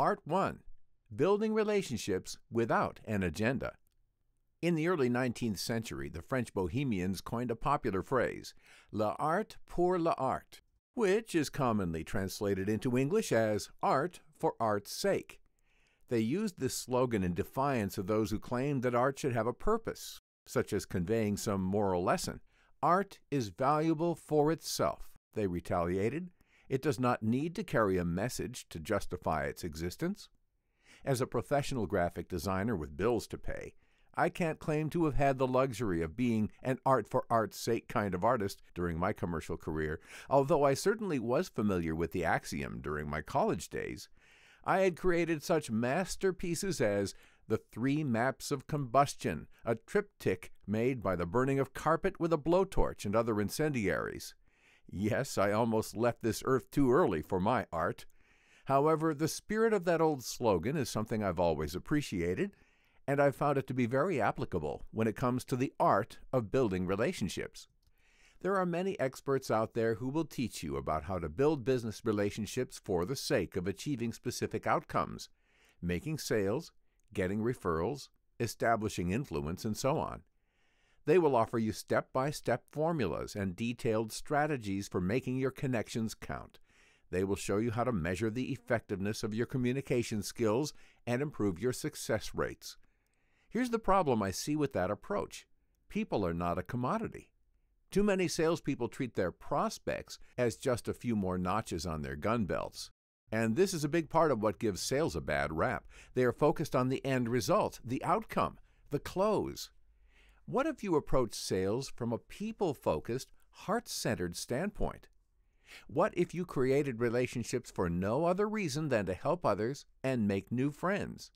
Part 1 Building Relationships Without an Agenda. In the early 19th century, the French Bohemians coined a popular phrase, l'art pour l'art, which is commonly translated into English as art for art's sake. They used this slogan in defiance of those who claimed that art should have a purpose, such as conveying some moral lesson. Art is valuable for itself, they retaliated. It does not need to carry a message to justify its existence. As a professional graphic designer with bills to pay, I can't claim to have had the luxury of being an art for art's sake kind of artist during my commercial career, although I certainly was familiar with the axiom during my college days. I had created such masterpieces as The Three Maps of Combustion, a triptych made by the burning of carpet with a blowtorch and other incendiaries. Yes, I almost left this earth too early for my art. However, the spirit of that old slogan is something I've always appreciated, and I've found it to be very applicable when it comes to the art of building relationships. There are many experts out there who will teach you about how to build business relationships for the sake of achieving specific outcomes, making sales, getting referrals, establishing influence, and so on. They will offer you step by step formulas and detailed strategies for making your connections count. They will show you how to measure the effectiveness of your communication skills and improve your success rates. Here's the problem I see with that approach people are not a commodity. Too many salespeople treat their prospects as just a few more notches on their gun belts. And this is a big part of what gives sales a bad rap. They are focused on the end result, the outcome, the close. What if you approach sales from a people focused, heart centered standpoint? What if you created relationships for no other reason than to help others and make new friends?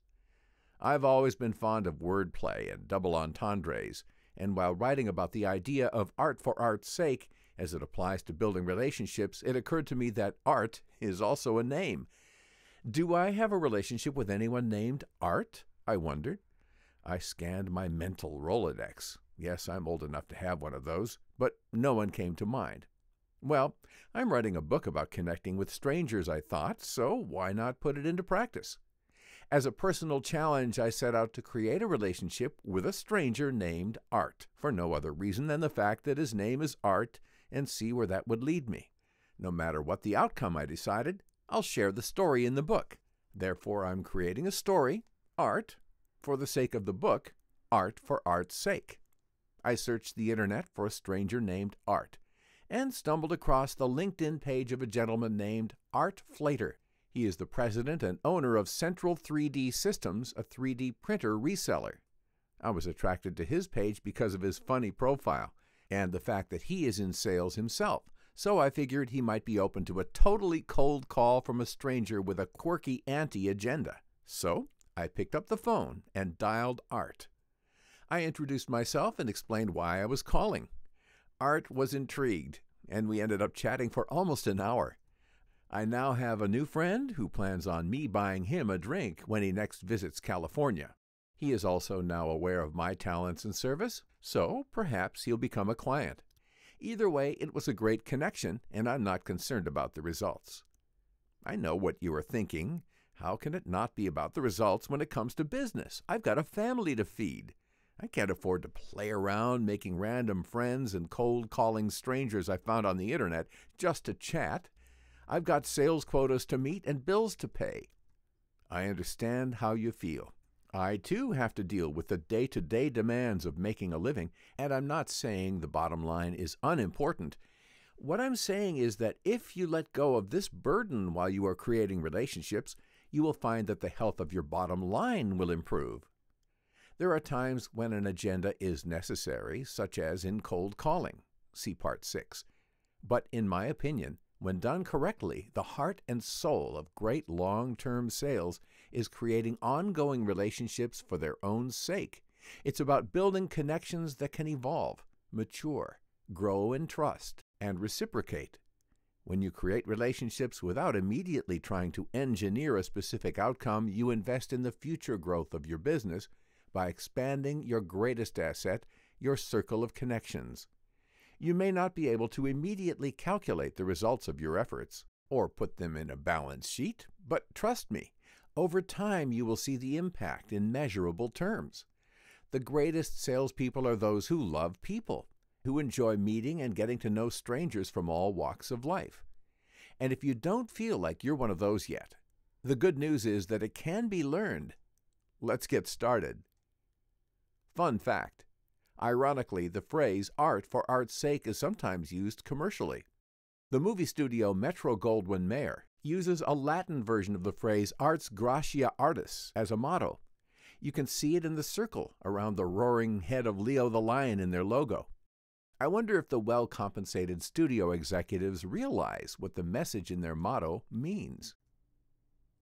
I've always been fond of wordplay and double entendres, and while writing about the idea of art for art's sake, as it applies to building relationships, it occurred to me that art is also a name. Do I have a relationship with anyone named Art? I wondered. I scanned my mental Rolodex. Yes, I'm old enough to have one of those, but no one came to mind. Well, I'm writing a book about connecting with strangers, I thought, so why not put it into practice? As a personal challenge, I set out to create a relationship with a stranger named Art, for no other reason than the fact that his name is Art, and see where that would lead me. No matter what the outcome, I decided, I'll share the story in the book. Therefore, I'm creating a story, Art, for the sake of the book, Art for Art's Sake. I searched the internet for a stranger named Art and stumbled across the LinkedIn page of a gentleman named Art Flater. He is the president and owner of Central 3D Systems, a 3D printer reseller. I was attracted to his page because of his funny profile and the fact that he is in sales himself, so I figured he might be open to a totally cold call from a stranger with a quirky anti agenda. So I picked up the phone and dialed Art. I introduced myself and explained why I was calling. Art was intrigued, and we ended up chatting for almost an hour. I now have a new friend who plans on me buying him a drink when he next visits California. He is also now aware of my talents and service, so perhaps he'll become a client. Either way, it was a great connection, and I'm not concerned about the results. I know what you are thinking. How can it not be about the results when it comes to business? I've got a family to feed. I can't afford to play around making random friends and cold calling strangers I found on the internet just to chat. I've got sales quotas to meet and bills to pay. I understand how you feel. I too have to deal with the day to day demands of making a living, and I'm not saying the bottom line is unimportant. What I'm saying is that if you let go of this burden while you are creating relationships, you will find that the health of your bottom line will improve. There are times when an agenda is necessary, such as in cold calling. See Part 6. But in my opinion, when done correctly, the heart and soul of great long term sales is creating ongoing relationships for their own sake. It's about building connections that can evolve, mature, grow in trust, and reciprocate. When you create relationships without immediately trying to engineer a specific outcome, you invest in the future growth of your business by expanding your greatest asset, your circle of connections. You may not be able to immediately calculate the results of your efforts or put them in a balance sheet, but trust me, Over time, you will see the impact in measurable terms. The greatest salespeople are those who love people, who enjoy meeting and getting to know strangers from all walks of life. And if you don't feel like you're one of those yet, the good news is that it can be learned. Let's get started. Fun fact Ironically, the phrase art for art's sake is sometimes used commercially. The movie studio Metro Goldwyn Mayer uses a Latin version of the phrase ars gratia artis as a motto. You can see it in the circle around the roaring head of Leo the lion in their logo. I wonder if the well compensated studio executives realize what the message in their motto means.